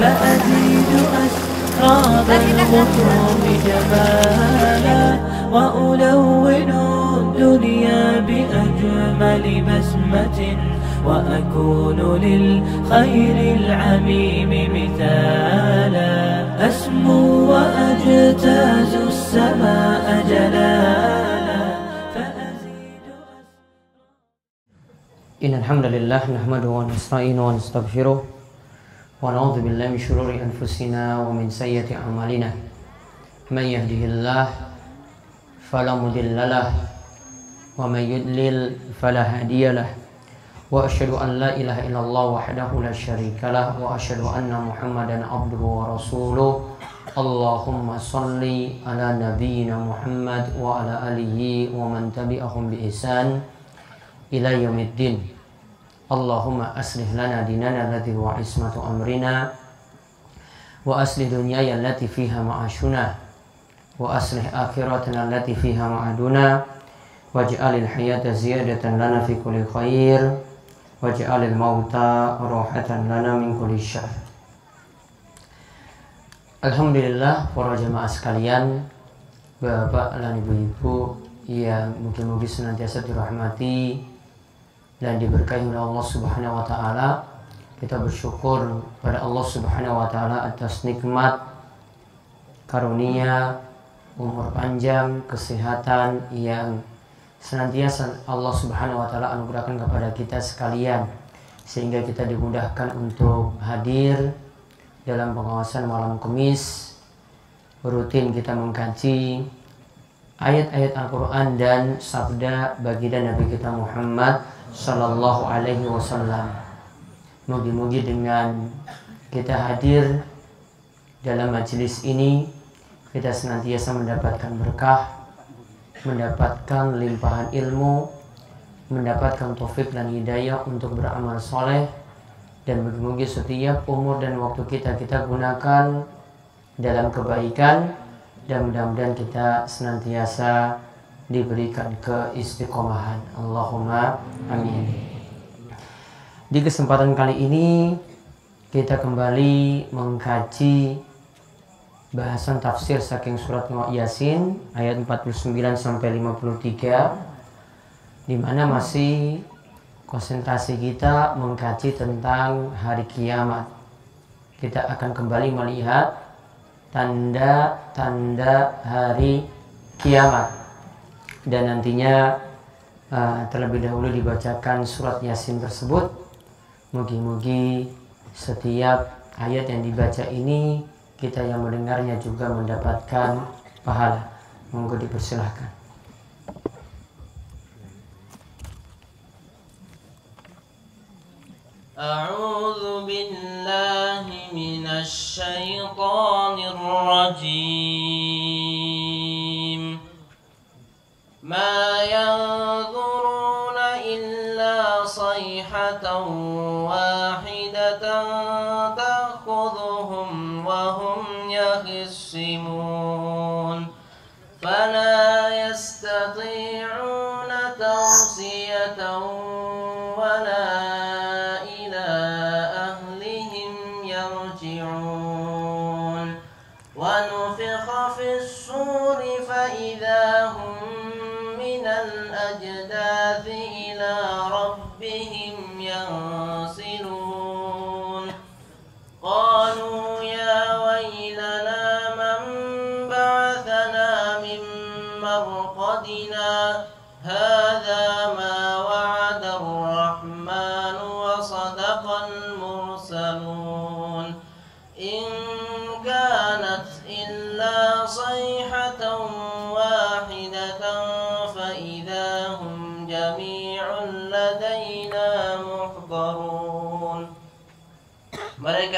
فأزيد أسراب الخطوم جمالا وألون الدنيا بأجمل بسمة وأكون للخير العميم مثالا أسمو وأجتاز السماء جلالا إن الحمد لله نحمده ونستعينه ونستغفره ونعوذ بالله من شرور أنفسنا ومن سيئات أعمالنا. من يهده الله فلا مضل له ومن يضلل فلا هادي له. وأشهد أن لا إله إلا الله وحده لا شريك له وأشهد أن محمدا عبده ورسوله. اللهم صل على نبينا محمد وعلى آله ومن تبعهم بإحسان. ila yaumiddin. Allahumma aslih lana dinana alladhi wa ismatu amrina wa aslih dunyaya allati fiha ma'ashuna wa aslih akhiratana allati fiha ma'aduna waj'alil hayata ziyadatan lana fi kulli khair waj'alil mauta rahatan lana min kulli syarr Alhamdulillah para jemaah sekalian Bapak dan ibu-ibu yang mungkin-mungkin senantiasa dirahmati dan diberkahi oleh Allah Subhanahu wa taala. Kita bersyukur pada Allah Subhanahu wa taala atas nikmat karunia umur panjang, kesehatan yang senantiasa Allah Subhanahu wa taala anugerahkan kepada kita sekalian sehingga kita dimudahkan untuk hadir dalam pengawasan malam Kamis rutin kita mengkaji ayat-ayat Al-Quran dan sabda baginda Nabi kita Muhammad Sallallahu Alaihi Wasallam. Mugi-mugi dengan kita hadir dalam majelis ini kita senantiasa mendapatkan berkah, mendapatkan limpahan ilmu, mendapatkan taufik dan hidayah untuk beramal soleh dan mugi-mugi setiap umur dan waktu kita kita gunakan dalam kebaikan dan mudah-mudahan kita senantiasa diberikan keistiqomahan. Allahumma amin. Di kesempatan kali ini kita kembali mengkaji bahasan tafsir saking surat Yasin ayat 49 sampai 53 di mana masih konsentrasi kita mengkaji tentang hari kiamat. Kita akan kembali melihat tanda-tanda hari kiamat dan nantinya uh, terlebih dahulu dibacakan surat Yasin tersebut. Mugi-mugi setiap ayat yang dibaca ini kita yang mendengarnya juga mendapatkan pahala. Monggo dipersilahkan. أعوذ بالله من الشيطان الرجيم ما ينظرون إلا صيحة واحدة تأخذهم وهم يخصمون. فلا يستطيعون توصية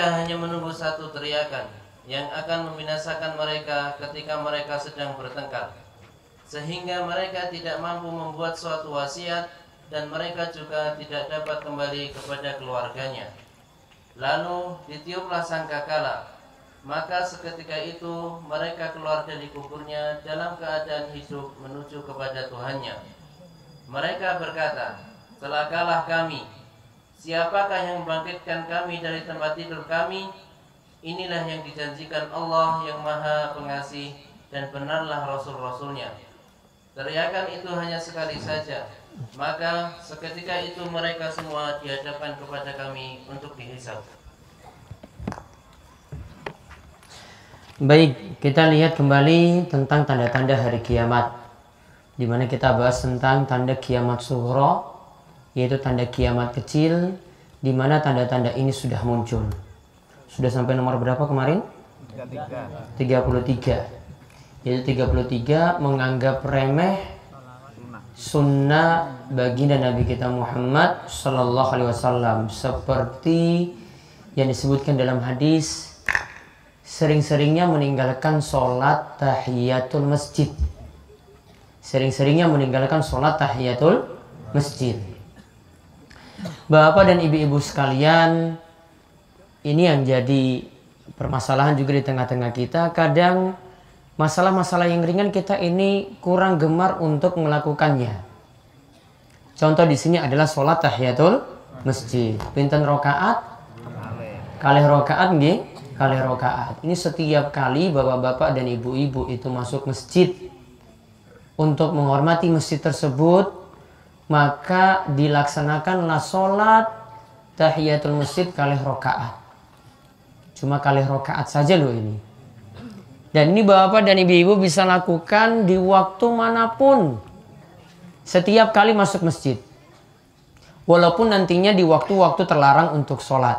Hanya menunggu satu teriakan yang akan membinasakan mereka ketika mereka sedang bertengkar. Sehingga mereka tidak mampu membuat suatu wasiat dan mereka juga tidak dapat kembali kepada keluarganya. Lalu ditiuplah sangkakala. Maka seketika itu mereka keluar dari kuburnya dalam keadaan hidup menuju kepada Tuhannya. Mereka berkata, celakalah kami. Siapakah yang membangkitkan kami dari tempat tidur kami? Inilah yang dijanjikan Allah yang maha pengasih dan benarlah Rasul-Rasulnya. Teriakan itu hanya sekali saja. Maka seketika itu mereka semua dihadapkan kepada kami untuk dihisab. Baik, kita lihat kembali tentang tanda-tanda hari kiamat. Di mana kita bahas tentang tanda kiamat suhro, yaitu tanda kiamat kecil, di mana tanda-tanda ini sudah muncul. Sudah sampai nomor berapa kemarin? 33. 33. Yaitu 33 menganggap remeh sunnah baginda Nabi kita Muhammad Sallallahu Alaihi Wasallam seperti yang disebutkan dalam hadis sering-seringnya meninggalkan sholat tahiyatul masjid sering-seringnya meninggalkan sholat tahiyatul masjid Bapak dan ibu-ibu sekalian ini yang jadi permasalahan juga di tengah-tengah kita kadang masalah-masalah yang ringan kita ini kurang gemar untuk melakukannya. Contoh di sini adalah sholat tahiyatul masjid. Pinten rokaat? Kali rokaat nggih? Kali rokaat. Ini setiap kali bapak-bapak dan ibu-ibu itu masuk masjid untuk menghormati masjid tersebut, maka dilaksanakanlah sholat tahiyatul masjid kali rokaat. Cuma kali rokaat saja loh ini. Dan ini bapak dan ibu-ibu bisa lakukan di waktu mana pun. Setiap kali masuk masjid. Walaupun nantinya di waktu-waktu terlarang untuk sholat.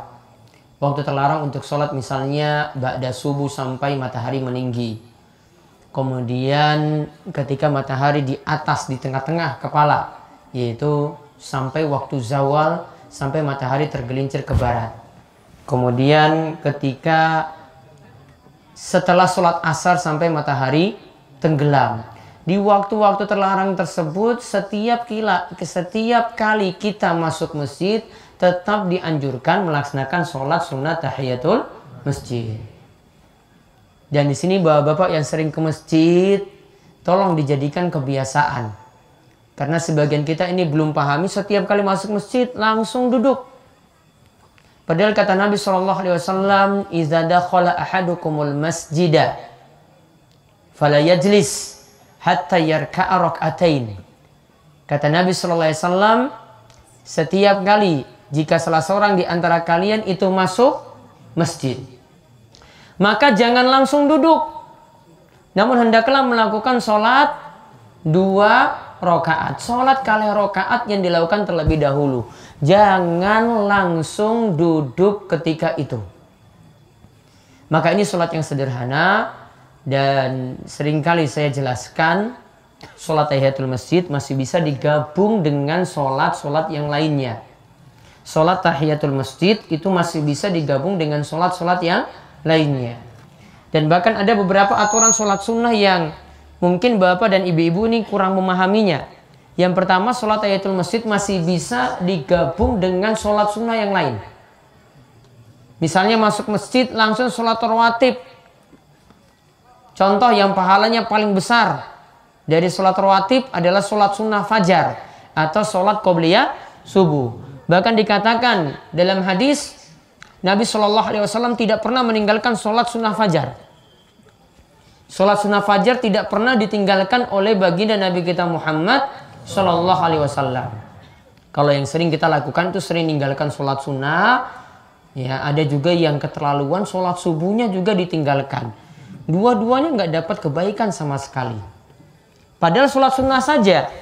Waktu terlarang untuk sholat misalnya ba'da subuh sampai matahari meninggi. Kemudian ketika matahari di atas di tengah-tengah kepala. Yaitu sampai waktu zawal sampai matahari tergelincir ke barat. Kemudian ketika setelah sholat asar sampai matahari tenggelam. Di waktu-waktu terlarang tersebut, setiap kila, setiap kali kita masuk masjid, tetap dianjurkan melaksanakan sholat sunat tahiyatul masjid. Dan di sini bapak-bapak yang sering ke masjid, tolong dijadikan kebiasaan. Karena sebagian kita ini belum pahami, setiap kali masuk masjid langsung duduk. Padahal kata Nabi Shallallahu Alaihi Wasallam, "Iza dakhala ahadukumul masjida, fala yajlis hatta yarka'a rak'atain." Kata Nabi Shallallahu Alaihi Wasallam, setiap kali jika salah seorang di antara kalian itu masuk masjid, maka jangan langsung duduk, namun hendaklah melakukan sholat dua rokaat. Sholat kali rokaat yang dilakukan terlebih dahulu. Jangan langsung duduk ketika itu. Maka ini sholat yang sederhana dan sering kali saya jelaskan sholat tahiyatul masjid masih bisa digabung dengan sholat-sholat yang lainnya. Sholat tahiyatul masjid itu masih bisa digabung dengan sholat-sholat yang lainnya. Dan bahkan ada beberapa aturan sholat sunnah yang mungkin bapak dan ibu-ibu ini kurang memahaminya. Yang pertama sholat tahiyatul masjid masih bisa digabung dengan sholat sunnah yang lain. Misalnya masuk masjid langsung sholat rawatib. Contoh yang pahalanya paling besar dari sholat rawatib adalah sholat sunnah fajar atau sholat qobliyah subuh. Bahkan dikatakan dalam hadis Nabi Shallallahu Alaihi Wasallam tidak pernah meninggalkan sholat sunnah fajar. Sholat sunnah fajar tidak pernah ditinggalkan oleh baginda Nabi kita Muhammad Shallallahu Alaihi Wasallam. Kalau yang sering kita lakukan itu sering meninggalkan sholat sunnah. Ya, ada juga yang keterlaluan sholat subuhnya juga ditinggalkan. Dua-duanya nggak dapat kebaikan sama sekali. Padahal sholat sunnah saja.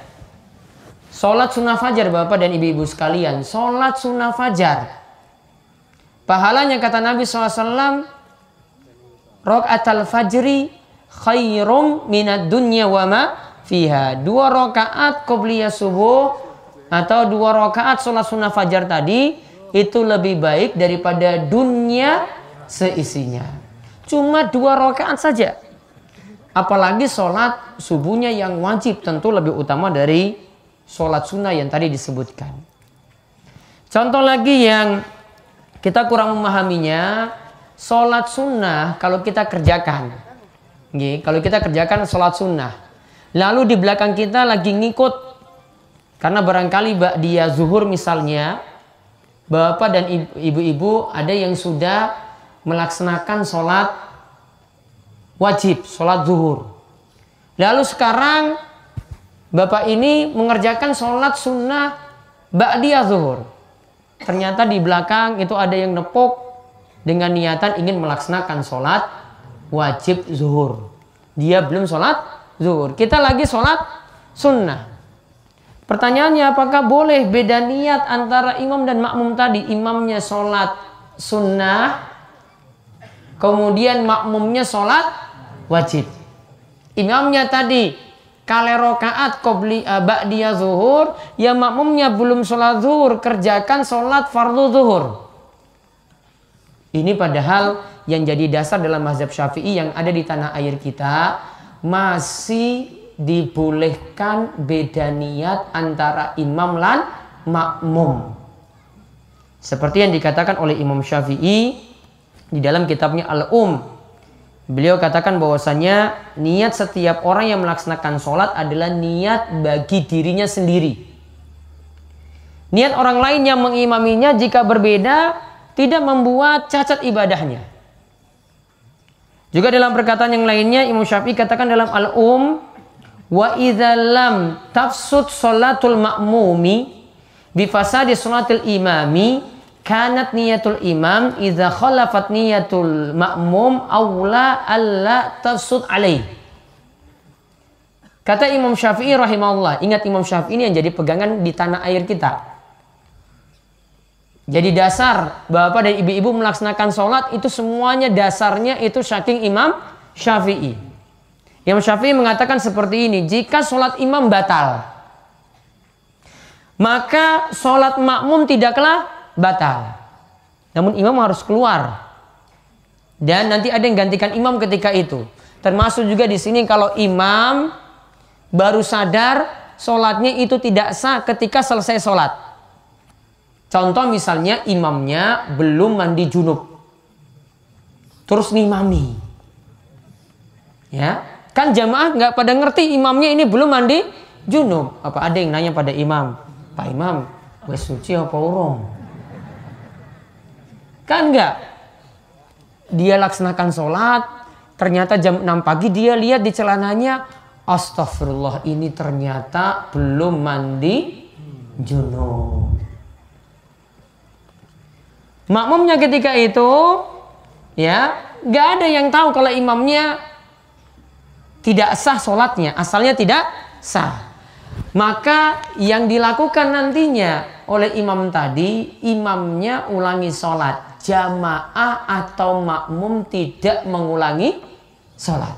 Sholat sunnah fajar bapak dan ibu-ibu sekalian. Sholat sunnah fajar. Pahalanya kata Nabi SAW. Rok'at al-fajri khairum minad dunya wa ma fiha. Dua rakaat qobliyah subuh atau dua rakaat sholat sunnah fajar tadi itu lebih baik daripada dunia seisinya. Cuma dua rakaat saja. Apalagi sholat subuhnya yang wajib tentu lebih utama dari sholat sunnah yang tadi disebutkan. Contoh lagi yang kita kurang memahaminya, sholat sunnah kalau kita kerjakan. Kalau kita kerjakan sholat sunnah. Lalu di belakang kita lagi ngikut. Karena barangkali dia zuhur misalnya, bapak dan ibu-ibu ada yang sudah melaksanakan sholat wajib, sholat zuhur. Lalu sekarang bapak ini mengerjakan sholat sunnah ba'diyah zuhur. Ternyata di belakang itu ada yang nepuk dengan niatan ingin melaksanakan sholat wajib zuhur. Dia belum sholat zuhur. Kita lagi sholat sunnah. Pertanyaannya apakah boleh beda niat antara imam dan makmum tadi? Imamnya sholat sunnah, kemudian makmumnya sholat wajib. Imamnya tadi kale rokaat qobli uh, ba'diya zuhur, ya makmumnya belum sholat zuhur, kerjakan sholat fardu zuhur. Ini padahal yang jadi dasar dalam mazhab syafi'i yang ada di tanah air kita masih dibolehkan beda niat antara imam dan makmum. Seperti yang dikatakan oleh Imam Syafi'i di dalam kitabnya Al-Um. Beliau katakan bahwasanya niat setiap orang yang melaksanakan sholat adalah niat bagi dirinya sendiri. Niat orang lain yang mengimaminya jika berbeda tidak membuat cacat ibadahnya. Juga dalam perkataan yang lainnya Imam Syafi'i katakan dalam Al-Um wa idza lam tafsud salatul ma'mumi bi fasadi salatil imami kanat niyatul imam idza khalafat niyatul ma'mum aula alla tafsud alaih Kata Imam Syafi'i rahimahullah, ingat Imam Syafi'i ini yang jadi pegangan di tanah air kita. Jadi dasar bapak dan ibu-ibu melaksanakan sholat itu semuanya dasarnya itu saking Imam Syafi'i. Imam Syafi'i mengatakan seperti ini, jika sholat imam batal, maka sholat makmum tidaklah batal. Namun imam harus keluar. Dan nanti ada yang gantikan imam ketika itu. Termasuk juga di sini kalau imam baru sadar sholatnya itu tidak sah ketika selesai sholat. Contoh misalnya imamnya belum mandi junub. Terus ngimami. Ya, kan jamaah nggak pada ngerti imamnya ini belum mandi junub. Apa ada yang nanya pada imam? Pak Imam, gue suci apa urung? Kan enggak? Dia laksanakan sholat, ternyata jam 6 pagi dia lihat di celananya, astagfirullah ini ternyata belum mandi junub. Makmumnya ketika itu, ya, nggak ada yang tahu kalau imamnya tidak sah sholatnya, asalnya tidak sah. Maka yang dilakukan nantinya oleh imam tadi, imamnya ulangi sholat jamaah atau makmum tidak mengulangi sholat.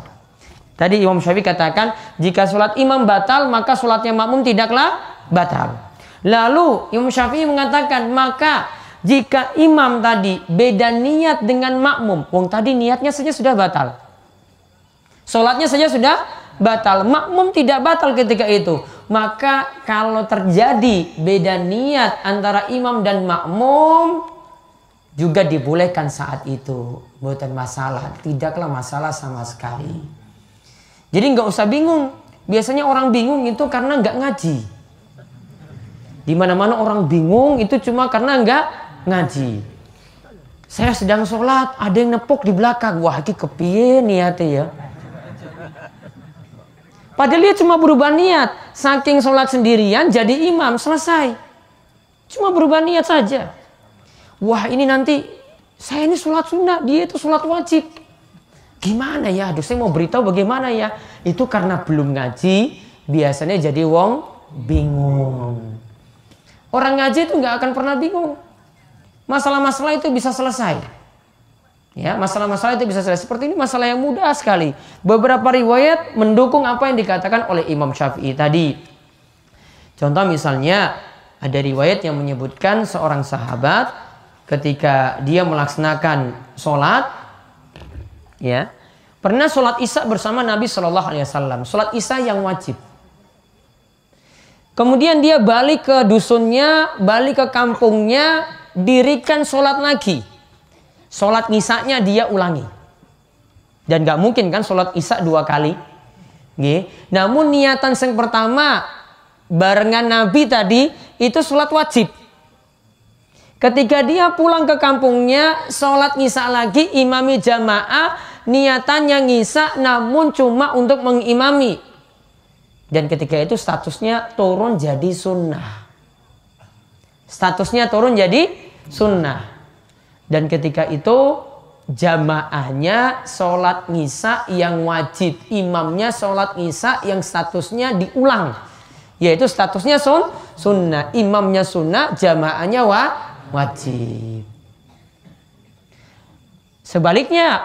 Tadi Imam Syafi'i katakan jika sholat imam batal maka sholatnya makmum tidaklah batal. Lalu Imam Syafi'i mengatakan maka jika imam tadi beda niat dengan makmum, wong tadi niatnya saja sudah batal. Sholatnya saja sudah batal. Makmum tidak batal ketika itu. Maka kalau terjadi beda niat antara imam dan makmum, juga dibolehkan saat itu bukan masalah tidaklah masalah sama sekali jadi nggak usah bingung biasanya orang bingung itu karena nggak ngaji di mana mana orang bingung itu cuma karena nggak ngaji saya sedang sholat ada yang nepuk di belakang wah ini kepiye niatnya ya padahal dia cuma berubah niat saking sholat sendirian jadi imam selesai cuma berubah niat saja wah ini nanti saya ini sholat sunnah, dia itu sholat wajib. Gimana ya? Aduh, saya mau beritahu bagaimana ya? Itu karena belum ngaji, biasanya jadi wong bingung. Orang ngaji itu nggak akan pernah bingung. Masalah-masalah itu bisa selesai. Ya, masalah-masalah itu bisa selesai. Seperti ini masalah yang mudah sekali. Beberapa riwayat mendukung apa yang dikatakan oleh Imam Syafi'i tadi. Contoh misalnya, Ada riwayat yang menyebutkan seorang sahabat ketika dia melaksanakan sholat, ya, pernah sholat isya bersama Nabi Shallallahu Alaihi Wasallam, sholat isya yang wajib. Kemudian dia balik ke dusunnya, balik ke kampungnya, dirikan sholat lagi. Sholat isya dia ulangi. Dan gak mungkin kan sholat isya dua kali. Gih. Namun niatan yang pertama barengan Nabi tadi itu sholat wajib. Ketika dia pulang ke kampungnya, sholat ngisa lagi, imami jamaah, niatannya ngisa namun cuma untuk mengimami. Dan ketika itu statusnya turun jadi sunnah. Statusnya turun jadi sunnah. Dan ketika itu jamaahnya sholat ngisa yang wajib. Imamnya sholat ngisa yang statusnya diulang. Yaitu statusnya sun, sunnah. Imamnya sunnah, jamaahnya wa, wajib. Sebaliknya,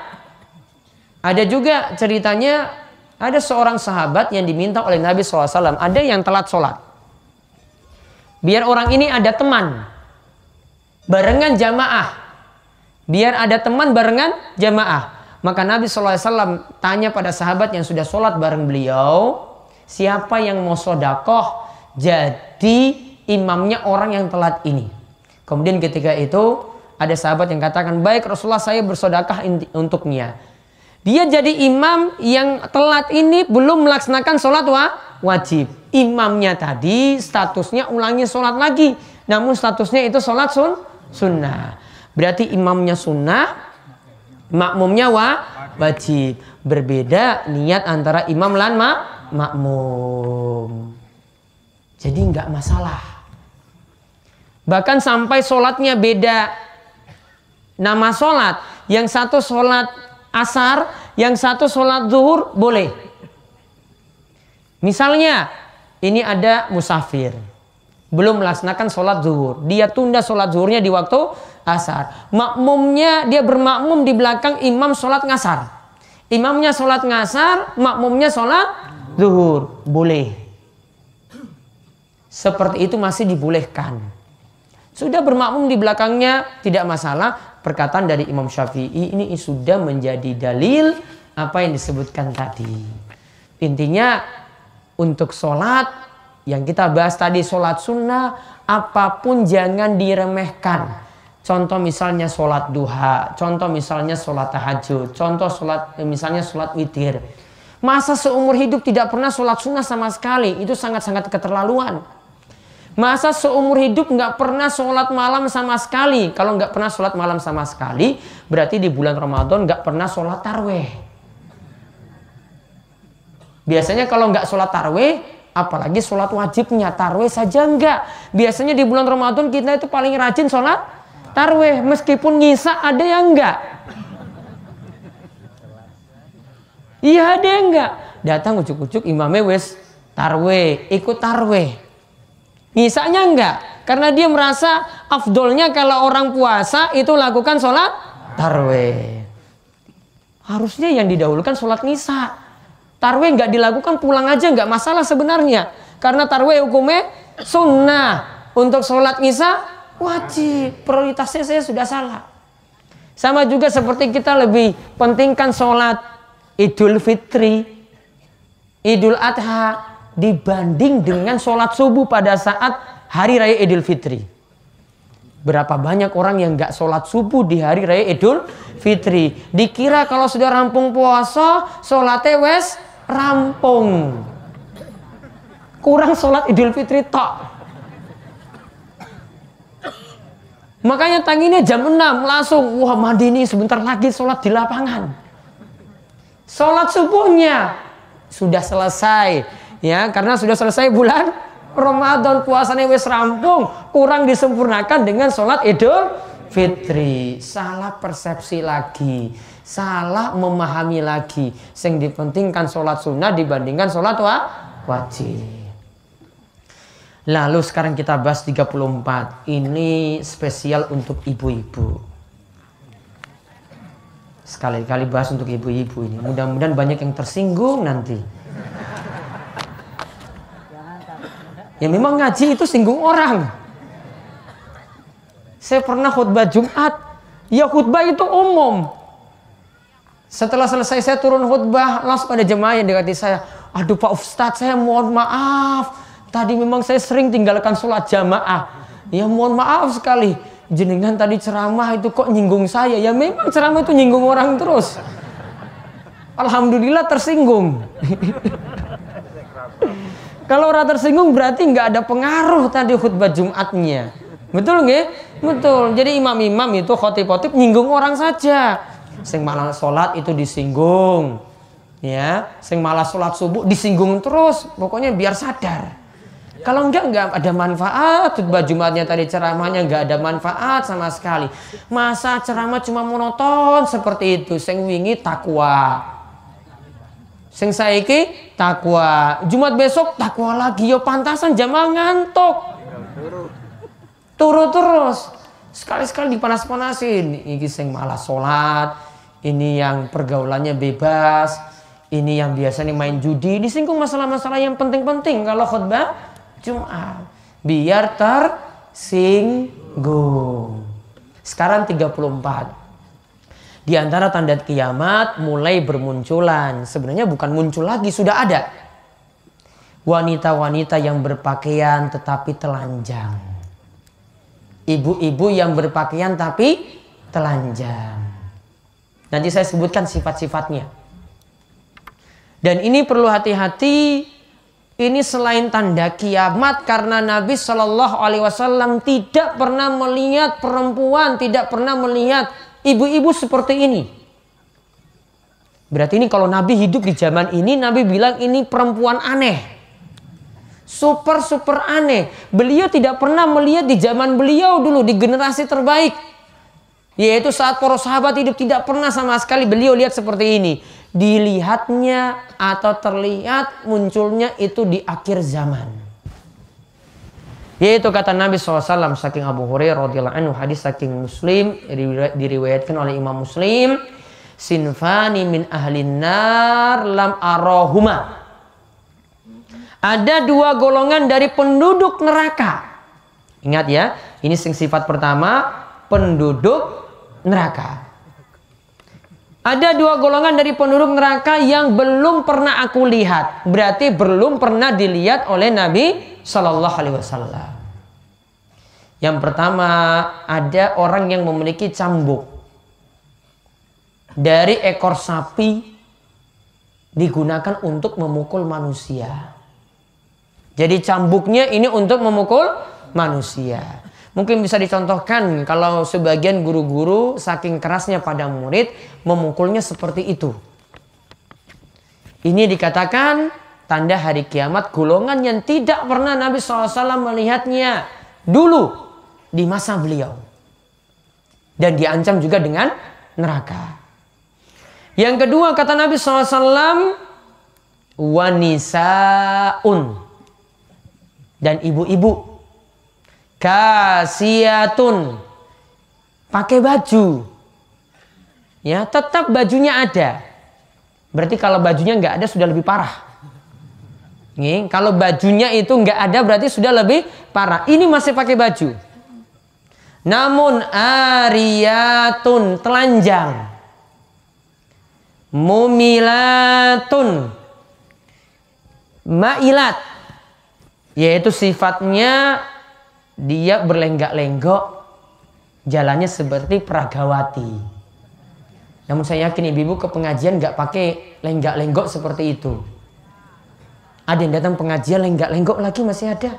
ada juga ceritanya ada seorang sahabat yang diminta oleh Nabi SAW. Ada yang telat sholat. Biar orang ini ada teman. Barengan jamaah. Biar ada teman barengan jamaah. Maka Nabi SAW tanya pada sahabat yang sudah sholat bareng beliau. Siapa yang mau sodakoh jadi imamnya orang yang telat ini. Kemudian ketika itu ada sahabat yang katakan, baik Rasulullah saya bersodakah untuknya. Dia jadi imam yang telat ini belum melaksanakan sholat wa, wajib. Imamnya tadi statusnya ulangi sholat lagi. Namun statusnya itu sholat sun, sunnah. Berarti imamnya sunnah, makmumnya wa, wajib. Berbeda niat antara imam dan ma, makmum. Jadi nggak masalah. Bahkan sampai sholatnya beda. Nama sholat. Yang satu sholat asar, yang satu sholat zuhur boleh. Misalnya, ini ada musafir. Belum melaksanakan sholat zuhur. Dia tunda sholat zuhurnya di waktu asar. Makmumnya, dia bermakmum di belakang imam sholat ngasar. Imamnya sholat ngasar, makmumnya sholat zuhur. Boleh. Seperti itu masih dibolehkan. Sudah bermakmum di belakangnya tidak masalah perkataan dari Imam Syafi'i ini sudah menjadi dalil apa yang disebutkan tadi. Intinya untuk sholat yang kita bahas tadi sholat sunnah apa pun jangan diremehkan. Contoh misalnya sholat duha, contoh misalnya sholat tahajud, contoh sholat misalnya sholat witir. Masa seumur hidup tidak pernah sholat sunnah sama sekali, itu sangat-sangat keterlaluan. Masa seumur hidup nggak pernah sholat malam sama sekali. Kalau nggak pernah sholat malam sama sekali, berarti di bulan Ramadan nggak pernah sholat tarweh. Biasanya kalau nggak sholat tarweh, apalagi sholat wajibnya tarweh saja nggak. Biasanya di bulan Ramadan kita itu paling rajin sholat tarweh, meskipun ngisa ada yang nggak. Iya ada yang nggak. Datang ucuk-ucuk imamnya wes tarweh, ikut tarweh. Ngisanya enggak. Karena dia merasa afdolnya kalau orang puasa itu lakukan sholat tarweh. Harusnya yang didahulukan sholat nisa. Tarweh enggak dilakukan pulang aja enggak masalah sebenarnya. Karena tarweh hukumnya sunnah. Untuk sholat nisa wajib. Prioritasnya saya sudah salah. Sama juga seperti kita lebih pentingkan sholat idul fitri, idul adha, dibanding dengan sholat subuh pada saat hari raya Idul Fitri. Berapa banyak orang yang nggak sholat subuh di hari raya Idul Fitri. Dikira kalau sudah rampung puasa, sholatnya wes rampung. Kurang sholat Idul Fitri tok. Makanya tanginya jam 6 langsung, wah mandi ini sebentar lagi sholat di lapangan. Sholat subuhnya sudah selesai ya karena sudah selesai bulan Ramadan puasanya wis rampung kurang disempurnakan dengan sholat Idul Fitri salah persepsi lagi salah memahami lagi yang dipentingkan sholat sunnah dibandingkan sholat wa wajib lalu sekarang kita bahas 34 ini spesial untuk ibu-ibu sekali-kali bahas untuk ibu-ibu ini mudah-mudahan banyak yang tersinggung nanti Ya memang ngaji itu singgung orang. Saya pernah khutbah Jumat. Ya khutbah itu umum. Setelah selesai saya turun khutbah, langsung ada jemaah yang dekati saya. Aduh Pak Ustadz, saya mohon maaf. Tadi memang saya sering tinggalkan sholat jamaah. Ya mohon maaf sekali. Jenengan tadi ceramah itu kok nyinggung saya. Ya memang ceramah itu nyinggung orang terus. Alhamdulillah tersinggung. Kalau orang tersinggung berarti nggak ada pengaruh tadi khutbah Jumatnya. Betul nggak? Betul. Jadi imam-imam itu khotib-khotib nyinggung orang saja. Sing malah sholat itu disinggung. Ya, sing malah sholat subuh disinggung terus. Pokoknya biar sadar. Kalau enggak enggak ada manfaat khutbah Jumatnya tadi ceramahnya enggak ada manfaat sama sekali. Masa ceramah cuma monoton seperti itu. Sing wingi takwa. Sing saiki takwa. Jumat besok takwa lagi yo pantasan jamaah ngantuk. Turu terus. Sekali-sekali dipanas-panasin. Ini sing malah sholat, ini yang pergaulannya bebas, ini yang biasanya main judi, disinggung masalah-masalah yang penting-penting kalau khutbah Jumat. Biar tersinggung. Sekarang 34. Di antara tanda kiamat mulai bermunculan. Sebenarnya bukan muncul lagi, sudah ada. Wanita-wanita yang berpakaian tetapi telanjang. Ibu-ibu yang berpakaian tapi telanjang. Nanti saya sebutkan sifat-sifatnya. Dan ini perlu hati-hati. Ini selain tanda kiamat karena Nabi Shallallahu Alaihi Wasallam tidak pernah melihat perempuan, tidak pernah melihat ibu-ibu seperti ini. Berarti ini kalau Nabi hidup di zaman ini, Nabi bilang ini perempuan aneh. Super super aneh. Beliau tidak pernah melihat di zaman beliau dulu di generasi terbaik. Yaitu saat para sahabat hidup tidak pernah sama sekali beliau lihat seperti ini. Dilihatnya atau terlihat munculnya itu di akhir zaman. Yaitu kata Nabi SAW saking Abu Hurairah radhiyallahu anhu hadis saking Muslim diriwayatkan oleh Imam Muslim sinfani min ahlin nar lam arohuma. Ada dua golongan dari penduduk neraka. Ingat ya, ini sifat pertama penduduk neraka. Ada dua golongan dari penduduk neraka yang belum pernah aku lihat. Berarti belum pernah dilihat oleh Nabi Shallallahu Alaihi Wasallam. Yang pertama ada orang yang memiliki cambuk dari ekor sapi digunakan untuk memukul manusia. Jadi cambuknya ini untuk memukul manusia. Mungkin bisa dicontohkan kalau sebagian guru-guru saking kerasnya pada murid memukulnya seperti itu. Ini dikatakan tanda hari kiamat golongan yang tidak pernah Nabi SAW melihatnya dulu di masa beliau. Dan diancam juga dengan neraka. Yang kedua kata Nabi SAW wanisaun dan ibu-ibu Kasiatun. Pakai baju. Ya, tetap bajunya ada. Berarti kalau bajunya nggak ada sudah lebih parah. Nih, kalau bajunya itu nggak ada berarti sudah lebih parah. Ini masih pakai baju. Namun ariyatun telanjang. Mumilatun. Ma'ilat. Yaitu sifatnya dia berlenggak-lenggok jalannya seperti peragawati. Namun saya yakin ibu-ibu ke pengajian nggak pakai lenggak-lenggok seperti itu. Ada yang datang pengajian lenggak-lenggok lagi masih ada.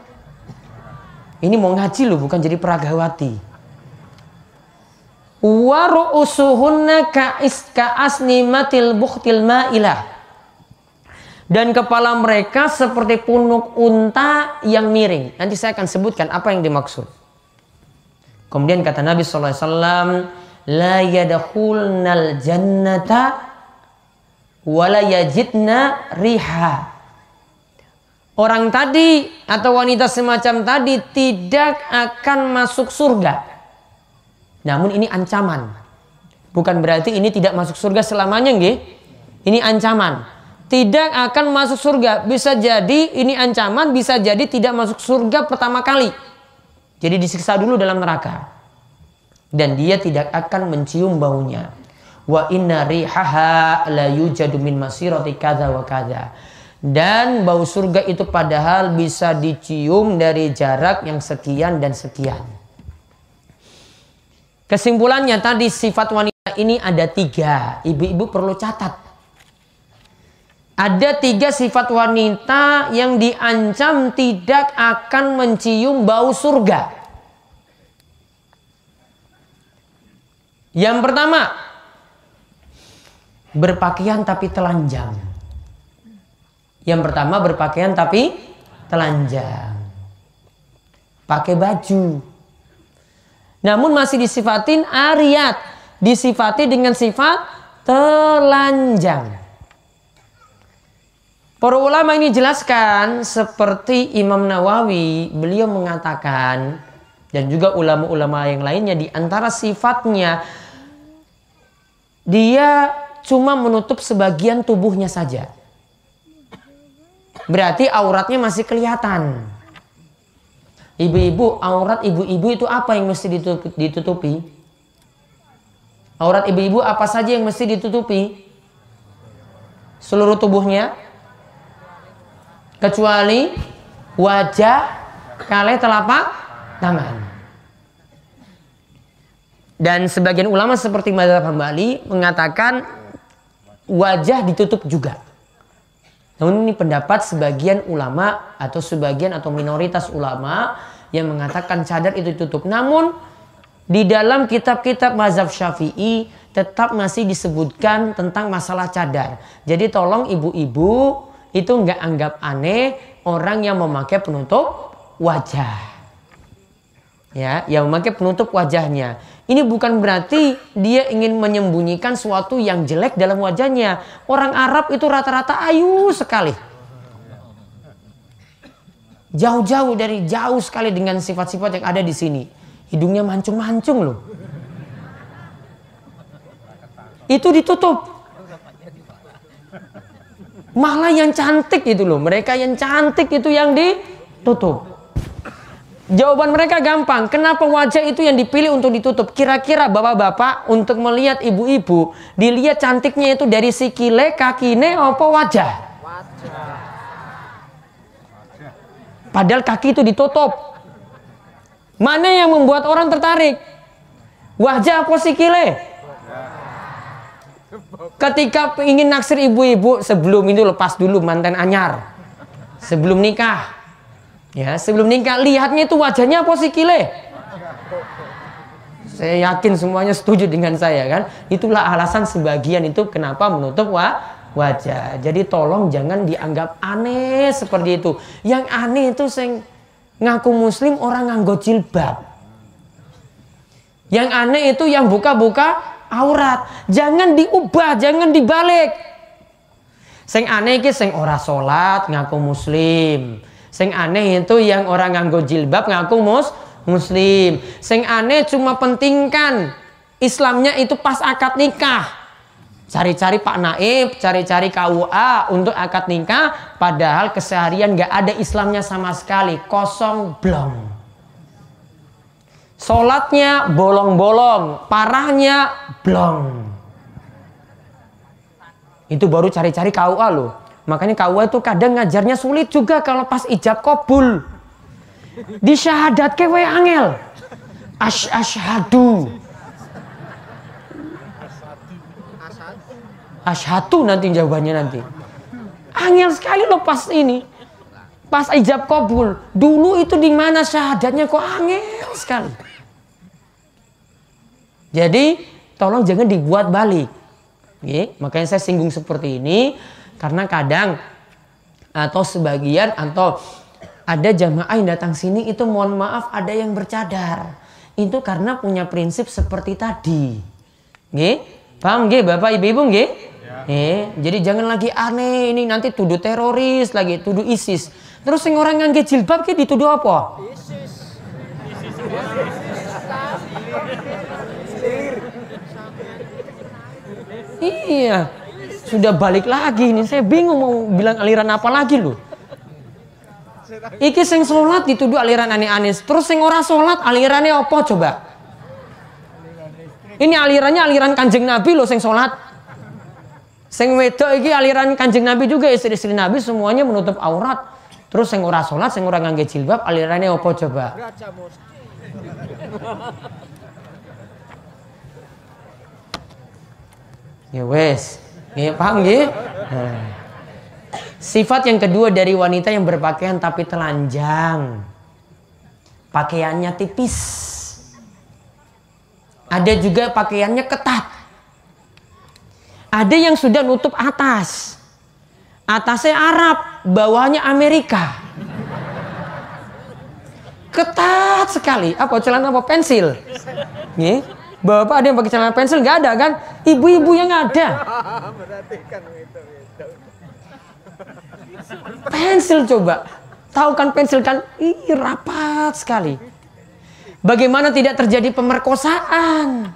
Ini mau ngaji loh bukan jadi peragawati. Waru'usuhunna ka'is ka'asnimatil bukhtil ma'ilah dan kepala mereka seperti punuk unta yang miring. Nanti saya akan sebutkan apa yang dimaksud. Kemudian kata Nabi SAW, La yadakhulnal jannata wala yajidna riha. Orang tadi atau wanita semacam tadi tidak akan masuk surga. Namun ini ancaman. Bukan berarti ini tidak masuk surga selamanya, nggih. Ini ancaman tidak akan masuk surga. Bisa jadi ini ancaman, bisa jadi tidak masuk surga pertama kali. Jadi disiksa dulu dalam neraka. dan dia tidak akan mencium baunya. Wa inna rihaha la yujadu min masirati kadza wa kadza. Dan bau surga itu padahal bisa dicium dari jarak yang sekian dan sekian. Kesimpulannya tadi sifat wanita ini ada tiga. Ibu-ibu perlu catat. Ada tiga sifat wanita yang diancam tidak akan mencium bau surga. Yang pertama, berpakaian tapi telanjang. Yang pertama berpakaian tapi telanjang. Pakai baju. Namun masih disifatin ariat. Disifati dengan sifat telanjang. Para ulama ini jelaskan seperti Imam Nawawi, beliau mengatakan dan juga ulama-ulama yang lainnya di antara sifatnya dia cuma menutup sebagian tubuhnya saja. Berarti auratnya masih kelihatan. Ibu-ibu, aurat ibu-ibu itu apa yang mesti ditutupi? Aurat ibu-ibu apa saja yang mesti ditutupi? Seluruh tubuhnya? Kecuali wajah, kali telapak tangan. Dan sebagian ulama seperti Mazhab Hambali mengatakan wajah ditutup juga. Namun ini pendapat sebagian ulama atau sebagian atau minoritas ulama yang mengatakan cadar itu ditutup. Namun di dalam kitab-kitab mazhab syafi'i tetap masih disebutkan tentang masalah cadar. Jadi tolong ibu-ibu itu nggak anggap aneh orang yang memakai penutup wajah. Ya yang memakai penutup wajahnya. Ini bukan berarti dia ingin menyembunyikan suatu yang jelek dalam wajahnya. Orang Arab itu rata-rata ayu sekali. Jauh-jauh dari jauh sekali dengan sifat-sifat yang ada di sini. Hidungnya mancung-mancung loh. Itu ditutup malah yang cantik itu loh mereka yang cantik itu yang ditutup Jawaban mereka gampang. Kenapa wajah itu yang dipilih untuk ditutup? Kira-kira bapak-bapak untuk melihat ibu-ibu, dilihat cantiknya itu dari sikile, kakine, apa wajah? Padahal kaki itu ditutup. Mana yang membuat orang tertarik? Wajah apa sikile? Ketika ingin naksir ibu-ibu sebelum itu lepas dulu mantan anyar. Sebelum nikah Ya, sebelum nikah lihatnya itu wajahnya apa sih kile? Saya yakin semuanya setuju dengan saya kan. Itulah alasan sebagian itu kenapa menutup wa wajah. Jadi tolong jangan dianggap aneh seperti itu. Yang aneh itu sing ngaku muslim orang nganggo jilbab. Yang aneh itu yang buka-buka aurat. Jangan diubah, jangan dibalik. Sing aneh iki sing ora salat ngaku muslim. Sing aneh itu yang orang nganggo jilbab ngaku mus muslim. Sing aneh cuma pentingkan Islamnya itu pas akad nikah. Cari-cari Pak Naib, cari-cari KUA untuk akad nikah, padahal keseharian gak ada Islamnya sama sekali, kosong blong. Sholatnya bolong-bolong, parahnya blong. Itu baru cari-cari KUA loh. Makanya KUA itu kadang ngajarnya sulit juga kalau pas ijab kabul. Di syahadat kewe angel. Ash ashadu. Ashadu nanti jawabannya nanti. Angel sekali loh pas ini. Pas ijab kabul. Dulu itu di mana syahadatnya kok angel sekali. Jadi tolong jangan dibuat balik. Oke, makanya saya singgung seperti ini karena kadang atau sebagian atau ada jamaah yang datang sini itu mohon maaf ada yang bercadar. Itu karena punya prinsip seperti tadi. Nggih? Paham nggih Bapak Ibu-ibu nggih? Ya. jadi jangan lagi aneh ini nanti tuduh teroris lagi, tuduh ISIS. Terus yang orang ngangge jilbab ki dituduh apa? ISIS. Iya sudah balik lagi ini saya bingung mau bilang aliran apa lagi loh iki sing sholat dituduh aliran aneh-aneh terus sing ora sholat alirannya apa coba Ini alirannya aliran kanjeng Nabi loh sing sholat. Sing wedok iki aliran kanjeng Nabi juga istri-istri Nabi semuanya menutup aurat. Terus sing ora sholat, sing ora ngangge jilbab, alirannya apa coba? Ya wes, ya paham? Nah. Sifat yang kedua dari wanita yang berpakaian tapi telanjang. Pakaiannya tipis. Ada juga pakaiannya ketat. Ada yang sudah nutup atas. Atasnya Arab, bawahnya Amerika. Ketat sekali. Apa celana apa pensil? Nih, Bapak ada yang pakai celana pensil nggak ada kan? Ibu-ibu yang ada. Pensil coba. Tahu kan pensil kan? Ih, rapat sekali. Bagaimana tidak terjadi pemerkosaan?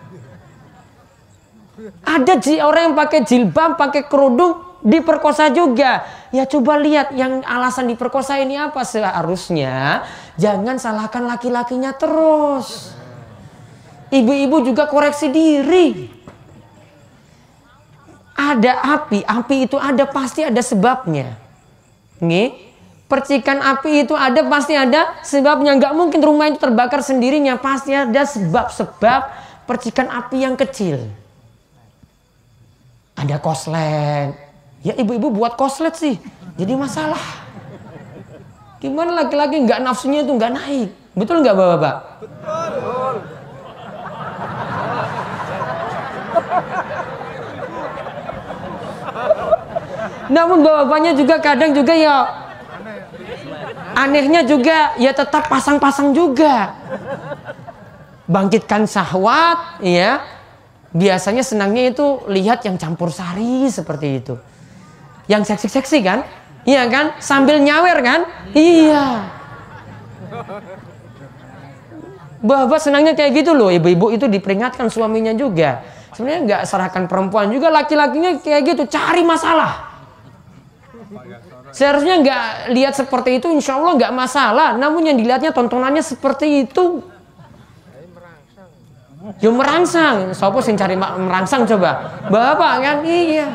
Ada orang yang pakai jilbab, pakai kerudung, diperkosa juga. Ya coba lihat yang alasan diperkosa ini apa seharusnya jangan salahkan laki-lakinya terus. Ibu-ibu juga koreksi diri. Ada api, api itu ada pasti ada sebabnya. Nih, percikan api itu ada pasti ada sebabnya. Nggak mungkin rumah itu terbakar sendirinya, pasti ada sebab-sebab percikan api yang kecil. Ada koslet, Ya ibu-ibu buat koslet sih. Jadi masalah. Gimana laki-laki nggak nafsunya itu nggak naik? Betul nggak bapak-bapak? Betul. Namun bapak-bapaknya juga kadang juga ya anehnya juga ya tetap pasang-pasang juga. Bangkitkan syahwat, ya. Biasanya senangnya itu lihat yang campur sari seperti itu yang seksi-seksi kan? Iya kan? Sambil nyawer kan? Iya. Bapak senangnya kayak gitu loh. Ibu-ibu itu diperingatkan suaminya juga. Sebenarnya nggak serahkan perempuan juga laki-lakinya kayak gitu. Cari masalah. Seharusnya nggak lihat seperti itu, insya Allah nggak masalah. Namun yang dilihatnya tontonannya seperti itu, Yo merangsang, sopo sing cari merangsang coba. Bapak kan iya.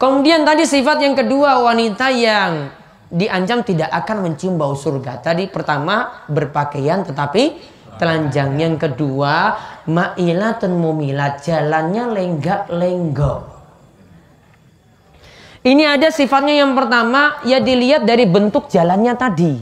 Kemudian tadi sifat yang kedua wanita yang diancam tidak akan mencium bau surga. Tadi pertama berpakaian tetapi telanjang. Yang kedua ma'ilatun mumilat jalannya lenggak-lenggok. Ini ada sifatnya yang pertama ya dilihat dari bentuk jalannya tadi.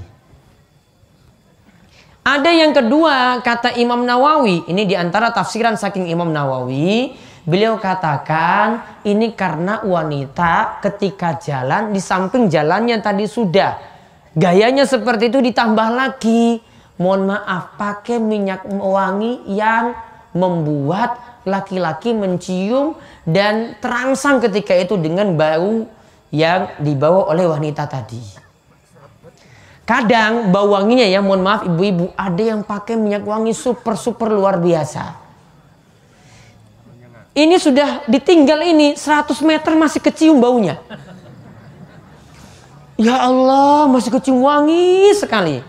Ada yang kedua kata Imam Nawawi, ini di antara tafsiran saking Imam Nawawi, Beliau katakan ini karena wanita ketika jalan di samping jalannya tadi sudah gayanya seperti itu ditambah lagi. Mohon maaf pakai minyak wangi yang membuat laki-laki mencium dan terangsang ketika itu dengan bau yang dibawa oleh wanita tadi. Kadang bau wanginya ya mohon maaf ibu-ibu ada yang pakai minyak wangi super super luar biasa ini sudah ditinggal ini 100 meter masih kecium baunya. Ya Allah, masih kecium wangi sekali.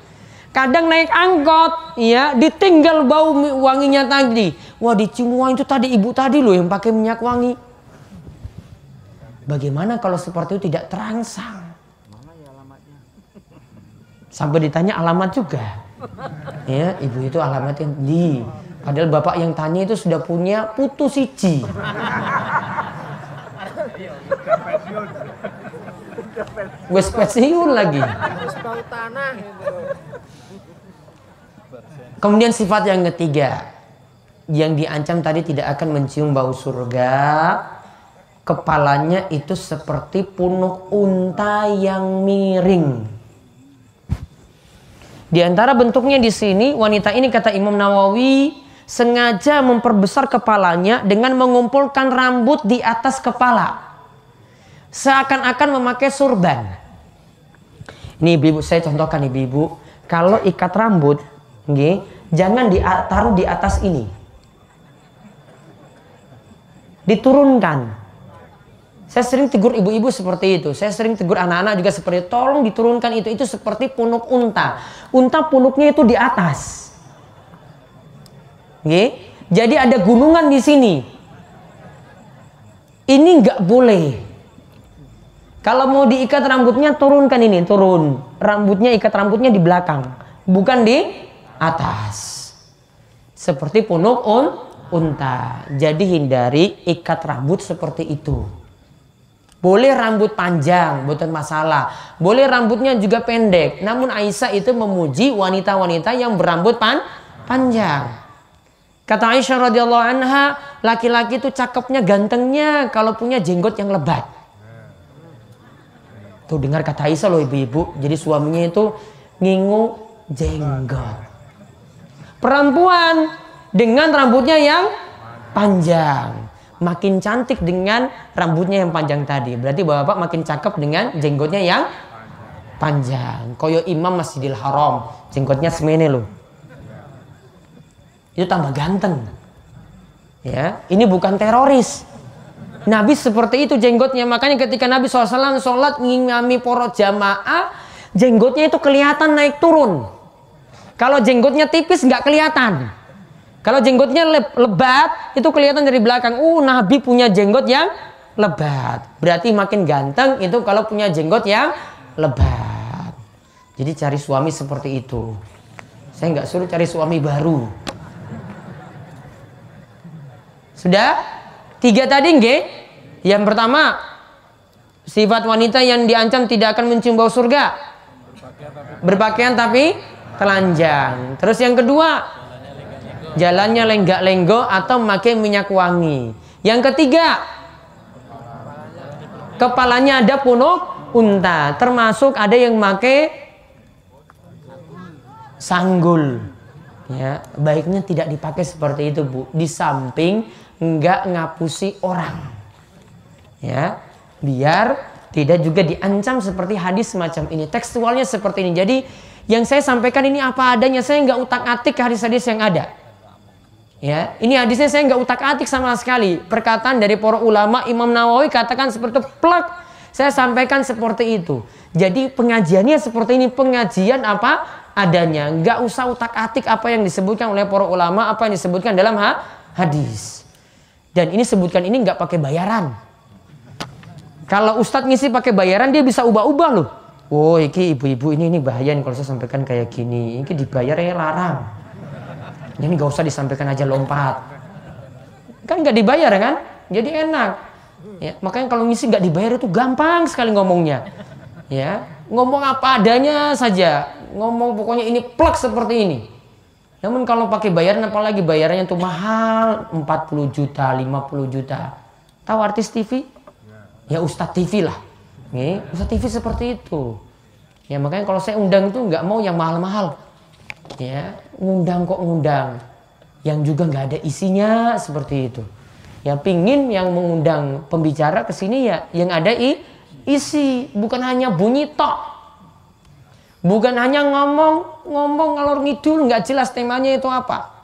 Kadang naik angkot, ya, ditinggal bau wanginya tadi. Wah, dicium wangi itu tadi ibu tadi loh yang pakai minyak wangi. Bagaimana kalau seperti itu tidak terangsang? Sampai ditanya alamat juga. Ya, ibu itu alamatnya di Padahal bapak yang tanya itu sudah punya putu siji. Wes pensiun lagi. Kemudian sifat yang ketiga yang diancam tadi tidak akan mencium bau surga. Kepalanya itu seperti punuk unta yang miring. Di antara bentuknya di sini wanita ini kata Imam Nawawi sengaja memperbesar kepalanya dengan mengumpulkan rambut di atas kepala. Seakan-akan memakai surban. Ini ibu-ibu saya contohkan ibu-ibu, kalau ikat rambut, okay, jangan ditaruh di atas ini. Diturunkan. Saya sering tegur ibu-ibu seperti itu. Saya sering tegur anak-anak juga seperti itu. Tolong diturunkan itu. Itu seperti punuk unta. Unta punuknya itu di atas. Nggih. Jadi ada gunungan di sini. Ini nggak boleh. Kalau mau diikat rambutnya turunkan ini, turun. Rambutnya ikat rambutnya di belakang, bukan di atas. Seperti punuk un unta. Jadi hindari ikat rambut seperti itu. Boleh rambut panjang, bukan masalah. Boleh rambutnya juga pendek. Namun Aisyah itu memuji wanita-wanita yang berambut pan panjang. Kata Aisyah radhiyallahu anha, laki-laki itu cakepnya, gantengnya kalau punya jenggot yang lebat. Tuh dengar kata Aisyah loh ibu-ibu. Jadi suaminya itu ngingu jenggot. Perempuan dengan rambutnya yang panjang makin cantik dengan rambutnya yang panjang tadi. Berarti bapak makin cakep dengan jenggotnya yang panjang. Koyo imam Masjidil Haram, jenggotnya semene loh. Itu tambah ganteng. Ya, ini bukan teroris. Nabi seperti itu jenggotnya. Makanya ketika Nabi SAW sholat ngimami poro jamaah, jenggotnya itu kelihatan naik turun. Kalau jenggotnya tipis nggak kelihatan. Kalau jenggotnya lebat, itu kelihatan dari belakang. Uh, Nabi punya jenggot yang lebat. Berarti makin ganteng itu kalau punya jenggot yang lebat. Jadi cari suami seperti itu. Saya nggak suruh cari suami baru. Sudah? Tiga tadi nggih? Yang pertama, sifat wanita yang diancam tidak akan mencium bau surga. Berpakaian tapi telanjang. Terus yang kedua, jalannya lenggak-lenggo atau memakai minyak wangi. Yang ketiga, kepalanya ada punuk unta, termasuk ada yang memakai sanggul. Ya, baiknya tidak dipakai seperti itu, Bu. Di samping enggak ngapusi orang. Ya, biar tidak juga diancam seperti hadis semacam ini. Tekstualnya seperti ini. Jadi yang saya sampaikan ini apa adanya. Saya enggak utak-atik hadis-hadis yang ada. Ya, ini hadisnya saya nggak utak-atik sama sekali. Perkataan dari para ulama Imam Nawawi katakan seperti plak. Saya sampaikan seperti itu. Jadi pengajiannya seperti ini pengajian apa adanya. Nggak usah utak-atik apa yang disebutkan oleh para ulama, apa yang disebutkan dalam ha hadis. Dan ini sebutkan ini nggak pakai bayaran. Kalau ustadz ngisi pakai bayaran dia bisa ubah-ubah loh. Oh, iki ibu-ibu ini ini bahaya nih kalau saya sampaikan kayak gini. Ini dibayar ya larang. Ini gak usah disampaikan aja lompat. Kan gak dibayar kan? Jadi enak. Ya, makanya kalau ngisi gak dibayar itu gampang sekali ngomongnya. Ya, ngomong apa adanya saja. Ngomong pokoknya ini plek seperti ini. Namun kalau pakai bayaran apalagi bayarannya tuh mahal 40 juta, 50 juta. Tahu artis TV? Ya Ustadz TV lah. Nih, Ustadz TV seperti itu. Ya makanya kalau saya undang tuh nggak mau yang mahal-mahal ya ngundang kok ngundang yang juga nggak ada isinya seperti itu ya pingin yang mengundang pembicara ke sini ya yang ada i, isi bukan hanya bunyi tok bukan hanya ngomong ngomong ngalor ngidul nggak jelas temanya itu apa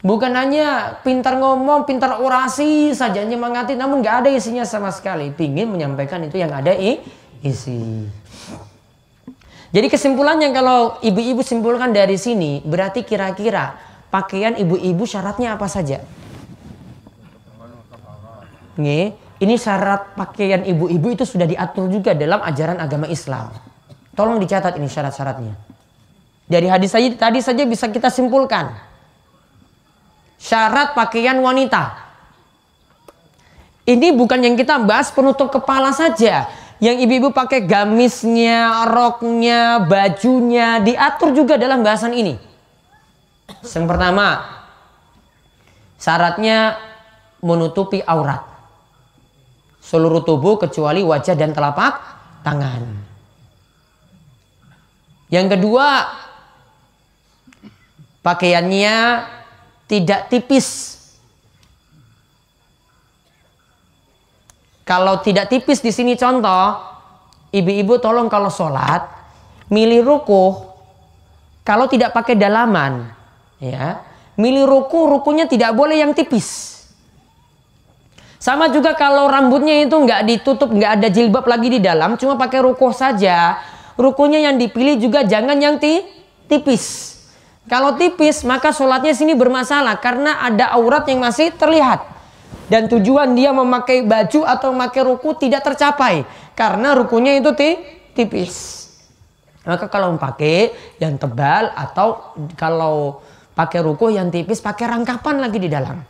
bukan hanya pintar ngomong pintar orasi saja nyemangati namun nggak ada isinya sama sekali pingin menyampaikan itu yang ada i, isi jadi kesimpulannya kalau ibu-ibu simpulkan dari sini, berarti kira-kira pakaian ibu-ibu syaratnya apa saja? Nih, ini syarat pakaian ibu-ibu itu sudah diatur juga dalam ajaran agama Islam. Tolong dicatat ini syarat-syaratnya. Dari hadis saja tadi saja bisa kita simpulkan. Syarat pakaian wanita. Ini bukan yang kita bahas penutup kepala saja yang ibu-ibu pakai gamisnya, roknya, bajunya diatur juga dalam bahasan ini. Yang pertama, syaratnya menutupi aurat. Seluruh tubuh kecuali wajah dan telapak tangan. Yang kedua, pakaiannya tidak tipis Kalau tidak tipis di sini contoh, ibu-ibu tolong kalau sholat milih ruku kalau tidak pakai dalaman, ya milih ruku rukunya tidak boleh yang tipis. Sama juga kalau rambutnya itu nggak ditutup, nggak ada jilbab lagi di dalam, cuma pakai ruku saja. Rukunya yang dipilih juga jangan yang ti tipis. Kalau tipis maka sholatnya sini bermasalah karena ada aurat yang masih terlihat. Dan tujuan dia memakai baju atau memakai ruku tidak tercapai karena rukunya itu tipis. Maka kalau memakai yang tebal atau kalau pakai ruku yang tipis pakai rangkapan lagi di dalam.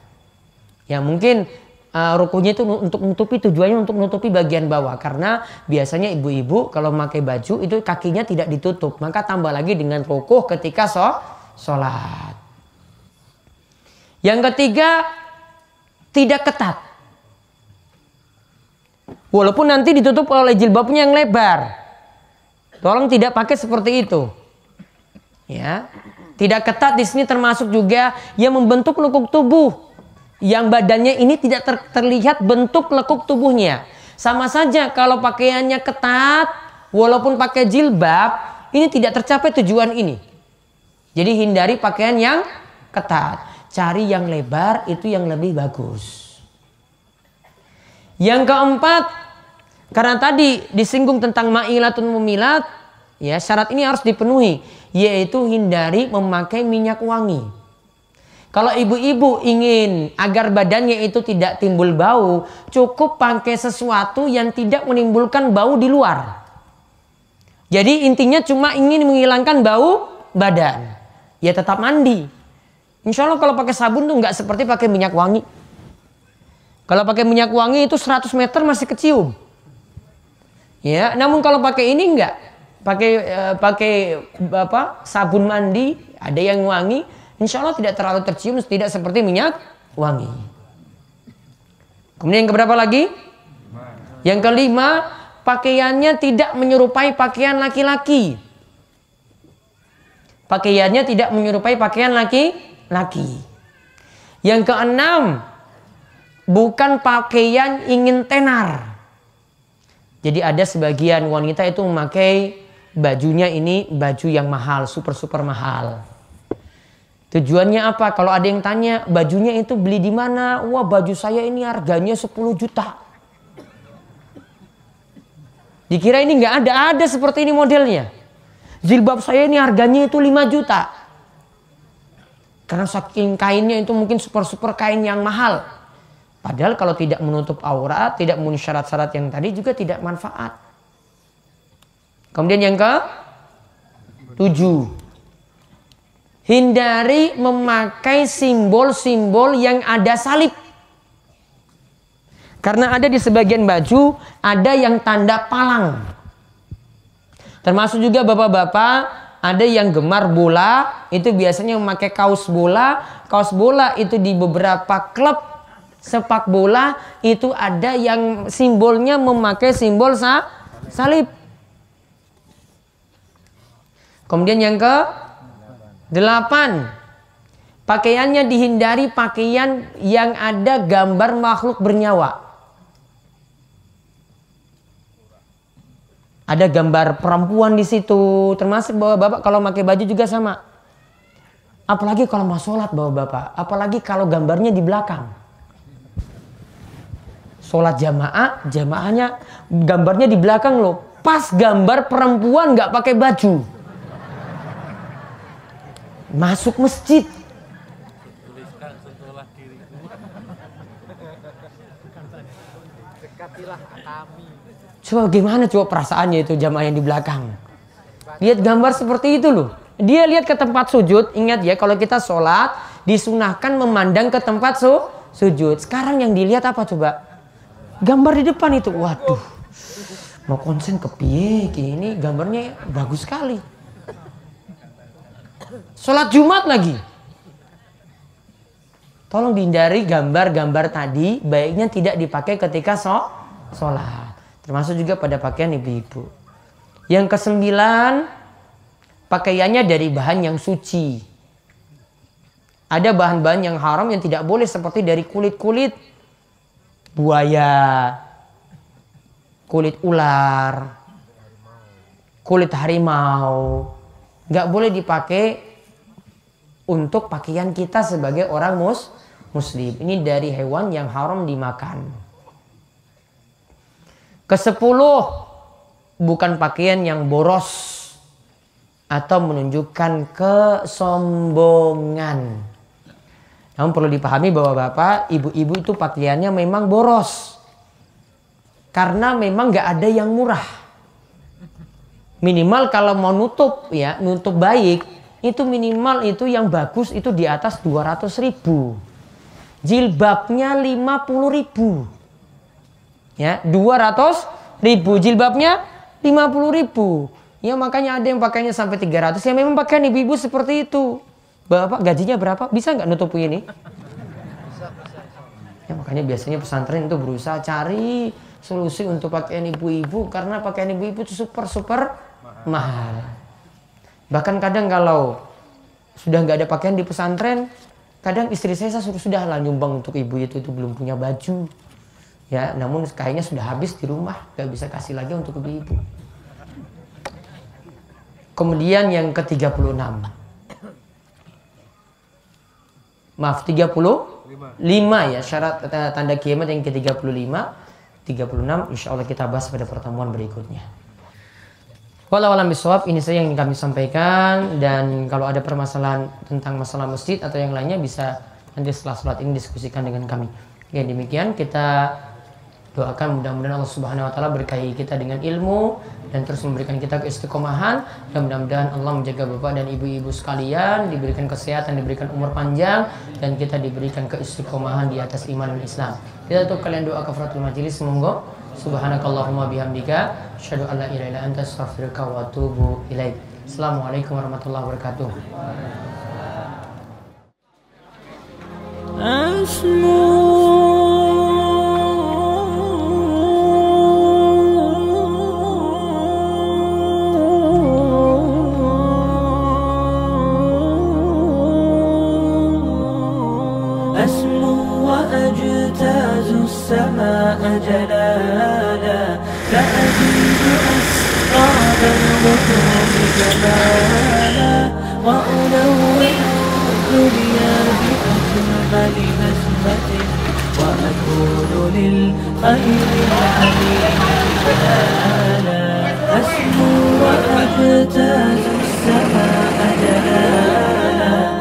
Ya mungkin uh, rukunya itu untuk menutupi tujuannya untuk menutupi bagian bawah karena biasanya ibu-ibu kalau memakai baju itu kakinya tidak ditutup maka tambah lagi dengan ruku ketika so sholat. Yang ketiga tidak ketat. Walaupun nanti ditutup oleh jilbabnya yang lebar. Tolong tidak pakai seperti itu. Ya. Tidak ketat di sini termasuk juga yang membentuk lekuk tubuh. Yang badannya ini tidak ter terlihat bentuk lekuk tubuhnya. Sama saja kalau pakaiannya ketat, walaupun pakai jilbab, ini tidak tercapai tujuan ini. Jadi hindari pakaian yang ketat. Cari yang lebar itu yang lebih bagus. Yang keempat, karena tadi disinggung tentang ma'ilatun mumilat, ya syarat ini harus dipenuhi, yaitu hindari memakai minyak wangi. Kalau ibu-ibu ingin agar badannya itu tidak timbul bau, cukup pakai sesuatu yang tidak menimbulkan bau di luar. Jadi intinya cuma ingin menghilangkan bau badan. Ya tetap mandi. Insya Allah kalau pakai sabun tuh nggak seperti pakai minyak wangi. Kalau pakai minyak wangi itu 100 meter masih kecium. Ya, namun kalau pakai ini enggak, pakai uh, pakai apa sabun mandi ada yang wangi, insya Allah tidak terlalu tercium, tidak seperti minyak wangi. Kemudian yang keberapa lagi? Yang kelima, pakaiannya tidak menyerupai pakaian laki-laki. Pakaiannya tidak menyerupai pakaian laki-laki. Yang keenam, bukan pakaian ingin tenar. Jadi ada sebagian wanita itu memakai bajunya ini baju yang mahal, super super mahal. Tujuannya apa? Kalau ada yang tanya, bajunya itu beli di mana? Wah, baju saya ini harganya 10 juta. Dikira ini nggak ada, ada seperti ini modelnya. Jilbab saya ini harganya itu 5 juta. Karena saking kainnya itu mungkin super-super kain yang mahal. Padahal kalau tidak menutup aurat, tidak memenuhi syarat-syarat yang tadi juga tidak manfaat. Kemudian yang ke tujuh. Hindari memakai simbol-simbol yang ada salib. Karena ada di sebagian baju ada yang tanda palang. Termasuk juga bapak-bapak ada yang gemar bola itu biasanya memakai kaos bola. Kaos bola itu di beberapa klub sepak bola itu ada yang simbolnya memakai simbol sa salib. Kemudian yang ke delapan, pakaiannya dihindari pakaian yang ada gambar makhluk bernyawa. Ada gambar perempuan di situ, termasuk bawa bapak kalau pakai baju juga sama. Apalagi kalau mau sholat bawa bapak, apalagi kalau gambarnya di belakang sholat jamaah, jamaahnya gambarnya di belakang loh. Pas gambar perempuan nggak pakai baju. Masuk masjid. Coba gimana coba perasaannya itu jamaah yang di belakang. Lihat gambar seperti itu loh. Dia lihat ke tempat sujud. Ingat ya kalau kita sholat disunahkan memandang ke tempat su sujud. Sekarang yang dilihat apa coba? gambar di depan itu waduh mau konsen ke piye ini gambarnya bagus sekali sholat jumat lagi. Tolong dihindari gambar-gambar tadi baiknya tidak dipakai ketika so sholat. Termasuk juga pada pakaian ibu-ibu. Yang kesembilan pakaiannya dari bahan yang suci. Ada bahan-bahan yang haram yang tidak boleh seperti dari kulit-kulit buaya, kulit ular, kulit harimau. Nggak boleh dipakai untuk pakaian kita sebagai orang mus muslim. Ini dari hewan yang haram dimakan. Kesepuluh, bukan pakaian yang boros. atau menunjukkan kesombongan. Namun perlu dipahami bahwa bapak, ibu-ibu itu pakaiannya memang boros. Karena memang nggak ada yang murah. Minimal kalau mau nutup ya, nutup baik, itu minimal itu yang bagus itu di atas 200 ribu. Jilbabnya 50 ribu. Ya, 200 ribu. Jilbabnya 50 ribu. Ya makanya ada yang pakainya sampai 300. Ya memang pakaian ibu-ibu seperti itu. Bapak gajinya berapa? Bisa nggak nutup ini? Ya makanya biasanya pesantren itu berusaha cari solusi untuk pakaian ibu-ibu karena pakaian ibu-ibu itu super super mahal. Bahkan kadang kalau sudah nggak ada pakaian di pesantren, kadang istri saya, suruh sudah lah nyumbang untuk ibu itu itu belum punya baju. Ya, namun kayaknya sudah habis di rumah, nggak bisa kasih lagi untuk ibu-ibu. Kemudian yang ke-36. Maaf, 35 5 ya syarat tanda kiamat yang ke-35 36 insya Allah kita bahas pada pertemuan berikutnya. Walau alam bisawab ini saya yang kami sampaikan dan kalau ada permasalahan tentang masalah masjid atau yang lainnya bisa nanti setelah sholat ini diskusikan dengan kami. Ya demikian kita doakan mudah-mudahan Allah Subhanahu wa taala berkahi kita dengan ilmu dan terus memberikan kita keistiqomahan dan mudah-mudahan Allah menjaga Bapak dan Ibu-ibu sekalian diberikan kesehatan, diberikan umur panjang dan kita diberikan keistiqomahan di atas iman dan Islam. Kita tutup kalian doa kafaratul majelis monggo. Subhanakallahumma bihamdika asyhadu an la ilaha illa anta astaghfiruka wa atubu ilaik. Assalamualaikum warahmatullahi wabarakatuh. Asmu الغفور جمالا وأنور الدنيا بأجمل نسمة وأكون للخير العليم مثالا أسمو وأجتاز السماء جلالا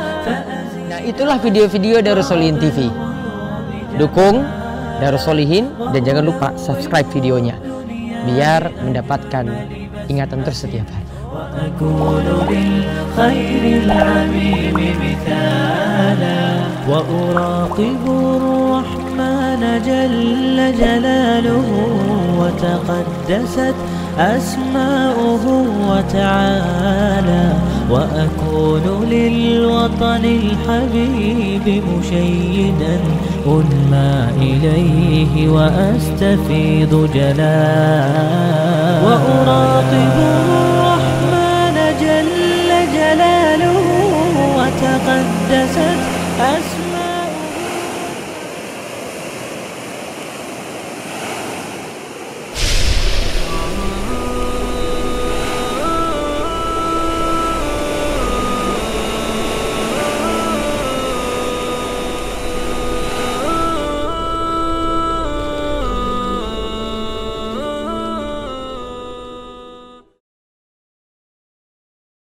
Nah itulah video-video dari Solihin TV. Dukung Darus Solihin dan jangan lupa subscribe videonya biar mendapatkan ingatan terus setiap hari. وأراقب الرحمن جل جلاله وتقدست أسماؤه وتعالى وأكون للوطن الحبيب مشيدا أنمى إليه وأستفيض جلال وأراقب تقدست